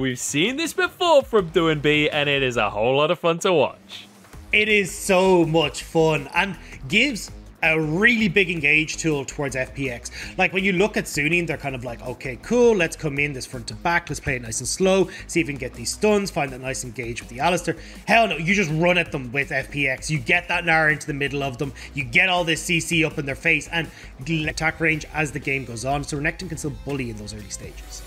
We've seen this before from Doinb, and it is a whole lot of fun to watch. It is so much fun and gives a really big engage tool towards FPX. Like when you look at Suning, they're kind of like, okay, cool, let's come in this front to back, let's play it nice and slow, see if we can get these stuns, find that nice engage with the Alistar. Hell no, you just run at them with FPX. You get that Nara into the middle of them, you get all this CC up in their face, and attack range as the game goes on. So Renekton can still bully in those early stages.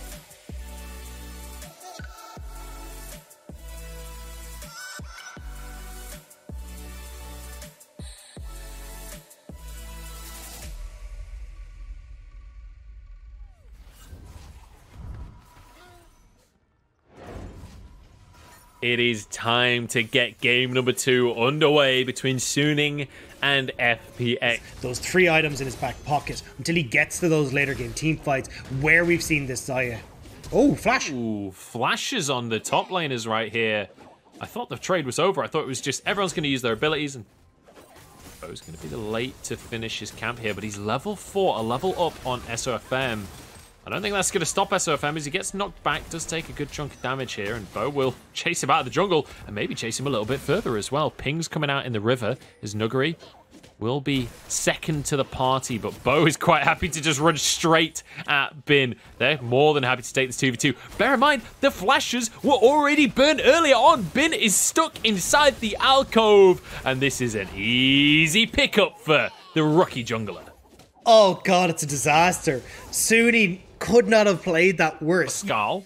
It is time to get game number two underway between Suning and FPX. Those three items in his back pocket until he gets to those later game team fights where we've seen this Xayah. Oh, Flash. Ooh, flashes on the top laners right here. I thought the trade was over. I thought it was just everyone's going to use their abilities and Bo's going to be the late to finish his camp here, but he's level 4, a level up on SOFM. I don't think that's going to stop SOFM as he gets knocked back, does take a good chunk of damage here, and Bo will chase him out of the jungle and maybe chase him a little bit further as well. Ping's coming out in the river as Nuguri will be second to the party, but Bo is quite happy to just run straight at Bin. They're more than happy to take this 2v2. Bear in mind, the flashes were already burned earlier on. Bin is stuck inside the alcove, and this is an easy pickup for the rookie jungler. Oh god, it's a disaster. Suni could not have played that worse. Skaarl,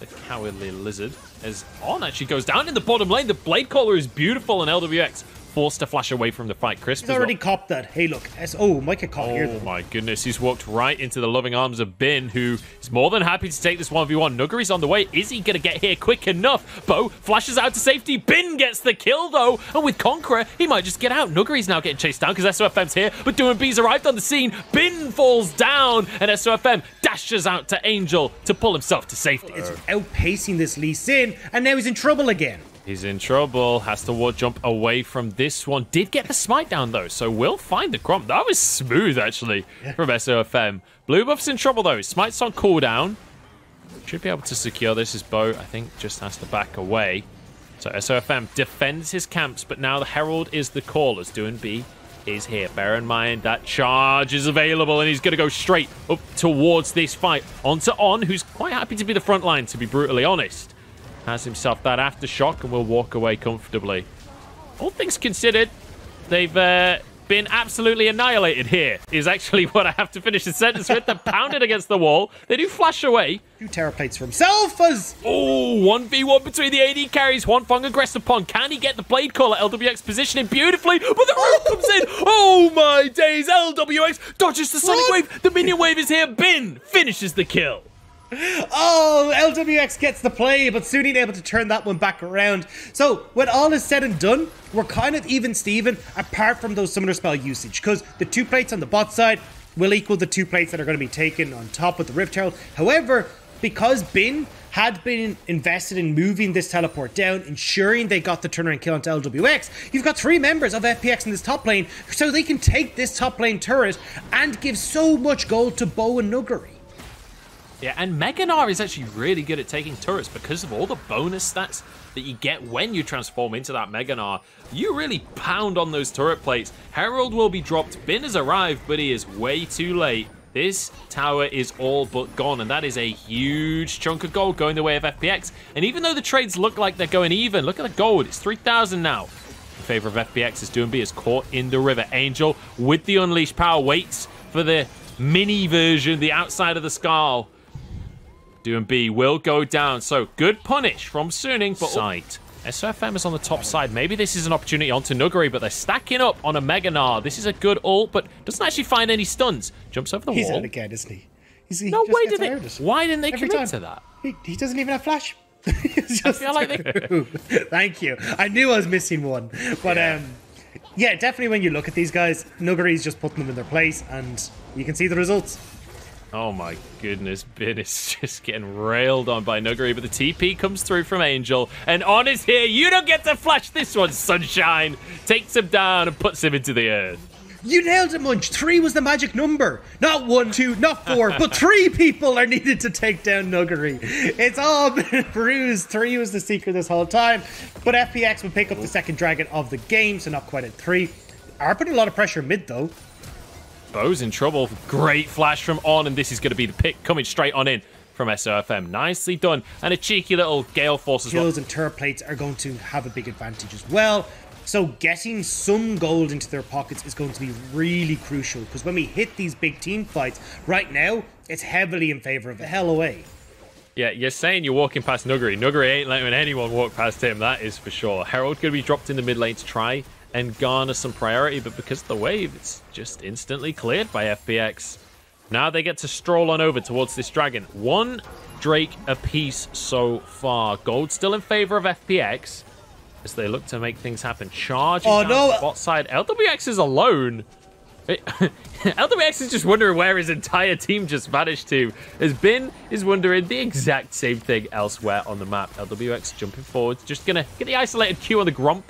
the cowardly lizard, is on actually goes down in the bottom lane. The blade caller is beautiful in LWX forced to flash away from the fight. Crisp He's already well. copped that. Hey, look. S. oh, get caught oh, here. Oh, my goodness. He's walked right into the loving arms of Bin, who is more than happy to take this 1v1. Nuguri's on the way. Is he going to get here quick enough? Bo flashes out to safety. Bin gets the kill, though. And with Conqueror, he might just get out. Nuguri's now getting chased down because SOFM's here. But Doinb's arrived on the scene. Bin falls down. And SOFM dashes out to Angel to pull himself to safety. It's outpacing this Lee Sin. And now he's in trouble again. He's in trouble. Has to ward jump away from this one. Did get the smite down, though, so we'll find the Gromp. That was smooth, actually, yeah. from SOFM. Blue buff's in trouble, though. Smite's on cooldown. Should be able to secure this. His bow, I think, just has to back away. So SOFM defends his camps, but now the Herald is the call as B. is here. Bear in mind that charge is available and he's going to go straight up towards this fight. Onto On, who's quite happy to be the front line, to be brutally honest has himself that aftershock and will walk away comfortably. All things considered, they've uh, been absolutely annihilated here, is actually what I have to finish the sentence with. They're pounded against the wall. They do flash away. Two terror plates for himself as... Oh, 1v1 between the AD carries. Huanfeng aggressive upon. Can he get the Blade Caller? LWX positioning beautifully, but the root comes in. Oh my days. LWX dodges the Sonic Wave. The minion wave is here. Bin finishes the kill. Oh, LWX gets the play, but Suning able to turn that one back around. So, when all is said and done, we're kind of even Steven, apart from those summoner spell usage, because the two plates on the bot side will equal the two plates that are going to be taken on top of the Rift Herald. However, because Bin had been invested in moving this teleport down, ensuring they got the turnaround kill onto LWX, you've got three members of FPX in this top lane, so they can take this top lane turret and give so much gold to Bo and Nuguri. Yeah, and Mega Gnar is actually really good at taking turrets because of all the bonus stats that you get when you transform into that Mega Gnar. You really pound on those turret plates. Herald will be dropped. Bin has arrived, but he is way too late. This tower is all but gone, and that is a huge chunk of gold going the way of FPX. And even though the trades look like they're going even, look at the gold. It's 3,000 now. In favor of FPX as Doinb is caught in the river. Angel with the Unleashed power waits for the mini version, the outside of the skull. Doinb will go down. So good punish from Suning, but sight. SOFM is on the top side. Maybe this is an opportunity onto Nuguri, but they're stacking up on a Mega Gnar. This is a good ult, but doesn't actually find any stuns. Jumps over the He's wall. He's out again, isn't he? He's, he no, why did they? Why didn't they Every commit time. to that? He, he, doesn't even have flash. I feel like they... Thank you. I knew I was missing one, but yeah. um, yeah, definitely. When you look at these guys, Nuguri's just putting them in their place, and you can see the results. Oh my goodness, Bin is just getting railed on by Nuguri, but the TP comes through from Angel, and On is here. You don't get to flash this one, Sunshine. Takes him down and puts him into the earth. You nailed it, Munch. Three was the magic number. Not one, two, not four, but three people are needed to take down Nuguri. It's all been bruised. Three was the secret this whole time. But FPX would pick up the second dragon of the game, so not quite at three. Are putting a lot of pressure mid, though. Bo's in trouble. Great flash from On, and this is going to be the pick coming straight on in from SOFM. Nicely done. And a cheeky little Galeforce as Kills well. and turret plates are going to have a big advantage as well. So getting some gold into their pockets is going to be really crucial because when we hit these big team fights, right now, it's heavily in favor of the hell away. Yeah, you're saying you're walking past Nuguri. Nuguri ain't letting anyone walk past him, that is for sure. Herald going to be dropped in the mid lane to try and garner some priority, but because of the wave, it's just instantly cleared by FPX. Now they get to stroll on over towards this dragon. One Drake apiece so far. Gold still in favor of FPX as they look to make things happen. Charging Oh, no. the bot side. LWX is alone. It- LWX is just wondering where his entire team just vanished to. As Bin is wondering the exact same thing elsewhere on the map. LWX jumping forward, just gonna get the isolated Q on the Gromp.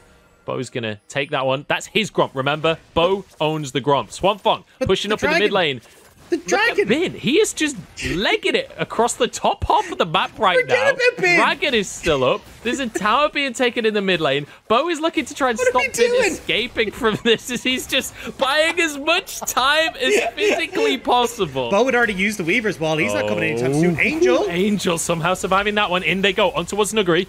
Bo's gonna take that one. That's his Gromp, remember? Bo owns the Gromp. Huanfeng pushing the up in the mid lane. The dragon! Bin. He is just legging it across the top half of the map right Forget now. about Bin. Dragon is still up. There's a tower being taken in the mid lane. Bo is looking to try and What stop we Bin doing? escaping from this as he's just buying as much time as physically possible. Bo had already used the Weaver's wall. He's not coming anytime soon. Oh. Angel? Angel somehow surviving that one. In they go. On towards Nuguri,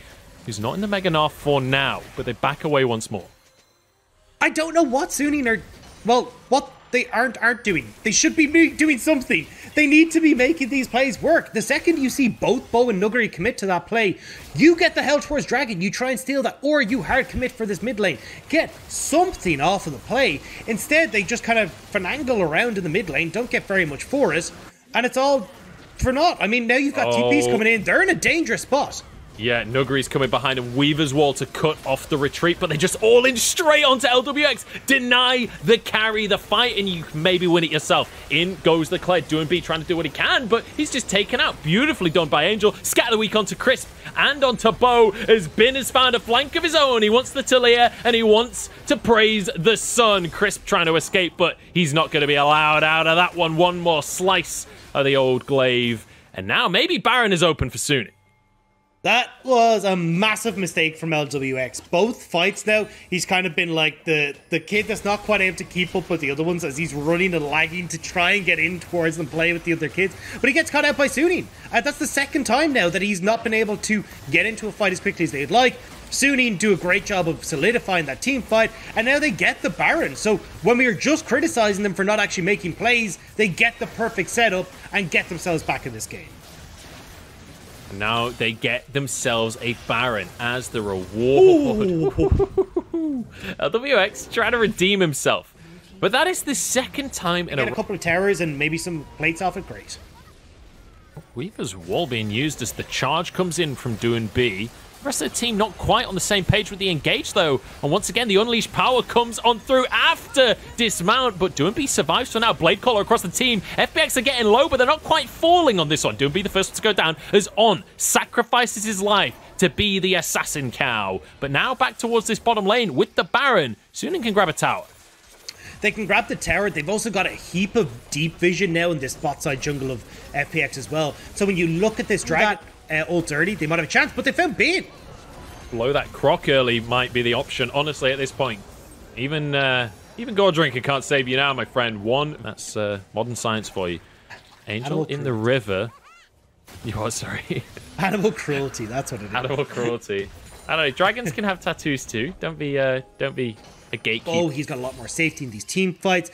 who's not in the Mega Gnar for now, but they back away once more. I don't know what Suning are. Well, what they aren't aren't doing. They should be doing something. They need to be making these plays work. The second you see both Bo and Nuguri commit to that play, you get the hell towards Dragon. You try and steal that, or you hard commit for this mid lane. Get something off of the play. Instead, they just kind of finagle around in the mid lane. Don't get very much for it, and it's all for naught. I mean, now you've got TPs Oh. coming in. They're in a dangerous spot. Yeah, Nuguri's coming behind him. Weaver's wall to cut off the retreat, but they just all in straight onto LWX. Deny the carry, the fight, and you maybe win it yourself. In goes the Kled, Doinb, trying to do what he can, but he's just taken out. Beautifully done by Angel. Scatter the weak onto Crisp and onto Bo as Bin has found a flank of his own. He wants the Taliyah and he wants to praise the sun. Crisp trying to escape, but he's not going to be allowed out of that one. One more slice of the old glaive. And now maybe Baron is open for Suni. That was a massive mistake from LWX. Both fights now, he's kind of been like the the kid that's not quite able to keep up with the other ones as he's running and lagging to try and get in towards them, play with the other kids. But he gets caught out by Suning. And uh, that's the second time now that he's not been able to get into a fight as quickly as they'd like. Suning do a great job of solidifying that team fight, and now they get the Baron. So when we were just criticizing them for not actually making plays, they get the perfect setup and get themselves back in this game. Now they get themselves a Baron as the reward. LWX trying to redeem himself. But that is the second time in Get a a couple of towers and maybe some plates off it, great. Weaver's wall being used as the charge comes in from Doinb. The rest of the team not quite on the same page with the engage though. And once again, the unleashed power comes on through after dismount. But Doinb survives for now. Blade Caller across the team. FPX are getting low, but they're not quite falling on this one. Doinb the first one to go down as On sacrifices his life to be the assassin cow. But now back towards this bottom lane with the Baron. Suning can grab a tower. They can grab the tower. They've also got a heap of deep vision now in this bot side jungle of FPX as well. So when you look at this dragon uh, ult early, they might have a chance, but they found Bane. Blow that croc early might be the option, honestly, at this point. Even uh, even Goredrinker can't save you now, my friend. One, that's uh, modern science for you. Angel in the river. You are sorry. Animal cruelty, that's what it is. Animal cruelty. I don't know. Dragons can have tattoos too. Don't be uh, don't be a gatekeeper. Oh, he's got a lot more safety in these team fights.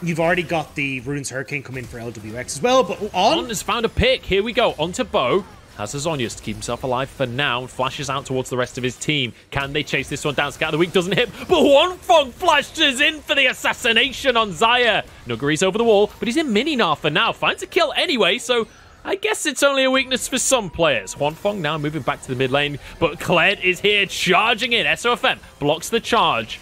You've already got the Runaan's Hurricane come in for LWX as well, but On on has found a pick. Here we go. On to Bo. Has Azonius to keep himself alive for now. Flashes out towards the rest of his team. Can they chase this one down? Scatter the Weak doesn't hit. But Huanfeng flashes in for the assassination on Xayah. Nuguri's over the wall, but he's in mini Gnar for now. Finds a kill anyway, so I guess it's only a weakness for some players. Huanfeng now moving back to the mid lane, but Kled is here charging in. SOFM blocks the charge.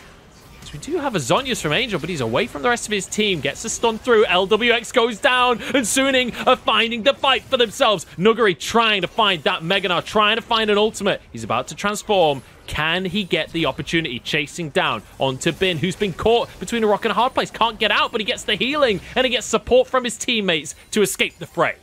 So we do have a Zhonya's from Angel, but he's away from the rest of his team. Gets a stun through. LWX goes down, and Suning are finding the fight for themselves. Nuguri trying to find that Mega Gnar, trying to find an ultimate. He's about to transform. Can he get the opportunity chasing down onto Bin, who's been caught between a rock and a hard place? Can't get out, but he gets the healing and he gets support from his teammates to escape the fray.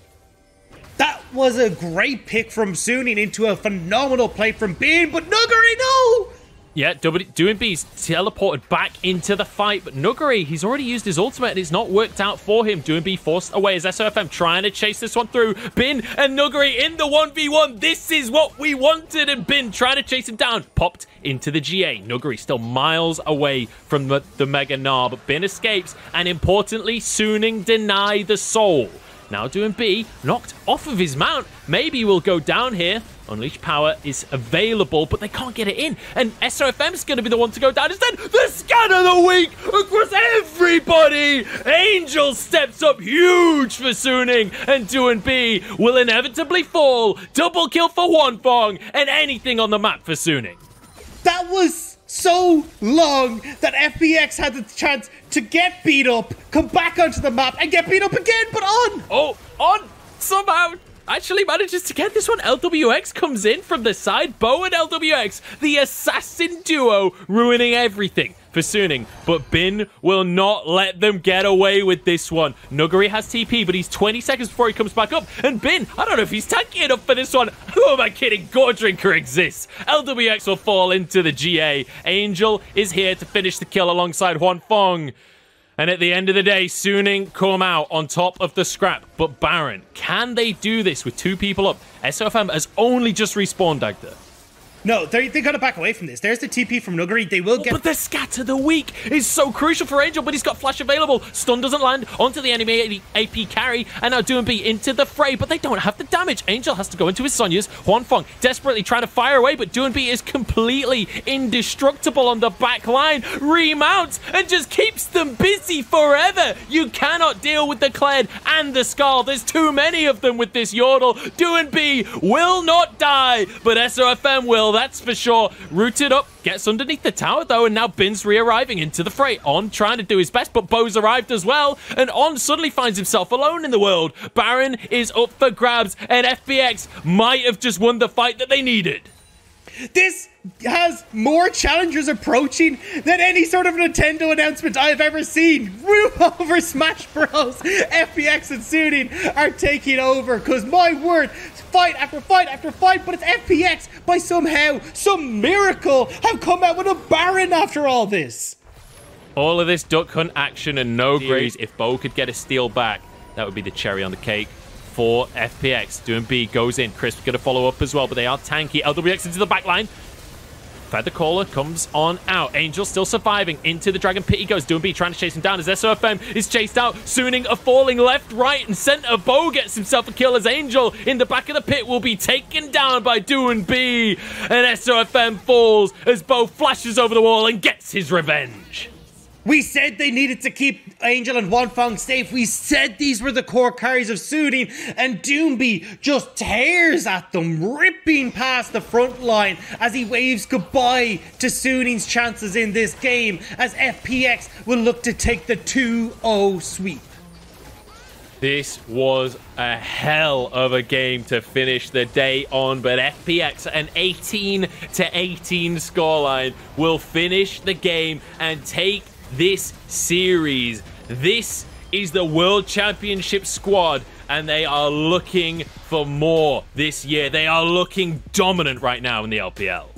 That was a great pick from Suning into a phenomenal play from Bin, but Nuguri, no! Yeah, Doinb's teleported back into the fight, but Nuguri, he's already used his ultimate and it's not worked out for him. Doinb forced away as SOFM trying to chase this one through. Bin and Nuguri in the 1v1. This is what we wanted, and Bin trying to chase him down. Popped into the GA. Nuguri still miles away from the, the Mega Gnar, but Bin escapes, and importantly, Suning deny the soul. Now Doinb knocked off of his mount. Maybe we'll go down here. Unleashed Power is available, but they can't get it in. And SOFM is going to be the one to go down instead. The scan of the week across everybody. Angel steps up huge for Suning, and Doinb will inevitably fall. Double kill for Huanfeng, and anything on the map for Suning. That was so long that FPX had the chance to get beat up, come back onto the map, and get beat up again, but on! Oh, on! Somehow actually manages to get this one. LWX comes in from the side. Bo and LWX, the assassin duo, ruining everything for Suning. But Bin will not let them get away with this one. Nuguri has TP, but he's 20 seconds before he comes back up. And Bin, I don't know if he's tanky enough for this one. Who am I kidding? Goredrinker exists. LWX will fall into the GA. Angel is here to finish the kill alongside Huanfeng. And at the end of the day, Suning come out on top of the scrap. But Baron, can they do this with two people up? SOFM has only just respawned, Dagda. No, they they got to back away from this. There's the TP from Nuguri. They will oh, get. But the scatter the weak is so crucial for Angel, but he's got flash available. Stun doesn't land onto the enemy AP carry, and now Doinb into the fray, but they don't have the damage. Angel has to go into his Zhonya's. Huanfeng desperately trying to fire away, but Doinb is completely indestructible on the back line. Remounts and just keeps them busy forever. You cannot deal with the Kled and the Skaarl. There's too many of them with this Yordle. Doinb will not die, but SOFM will that's for sure. Rooted up, gets underneath the tower though, and now Bin's re-arriving into the fray. On trying to do his best, but Bo's arrived as well, and On suddenly finds himself alone in the world. Baron is up for grabs, and FPX might have just won the fight that they needed. This has more challengers approaching than any sort of Nintendo announcement I've ever seen. Room over Smash Bros. FPX and Suning are taking over because my word, fight after fight after fight, but it's FPX by somehow, some miracle, have come out with a Baron after all this. All of this duck hunt action and no graze. If Bo could get a steal back, that would be the cherry on the cake for FPX. Doinb goes in. Crisp going to follow up as well, but they are tanky. LWX into the back line. Feather Caller comes on out. Angel still surviving. Into the Dragon Pit he goes. Doinb trying to chase him down as SOFM is chased out. Suning a falling left, right, and center. Bo gets himself a kill as Angel in the back of the pit will be taken down by Doinb. And SOFM falls as Bo flashes over the wall and gets his revenge. We said they needed to keep Angel and Huanfeng safe. We said these were the core carries of Suning, and Doinb just tears at them, ripping past the front line as he waves goodbye to Suning's chances in this game as FPX will look to take the 2-0 sweep. This was a hell of a game to finish the day on, but FPX, an 18 to 18 scoreline, will finish the game and take this series. This is the World Championship squad, and they are looking for more this year. They are looking dominant right now in the LPL.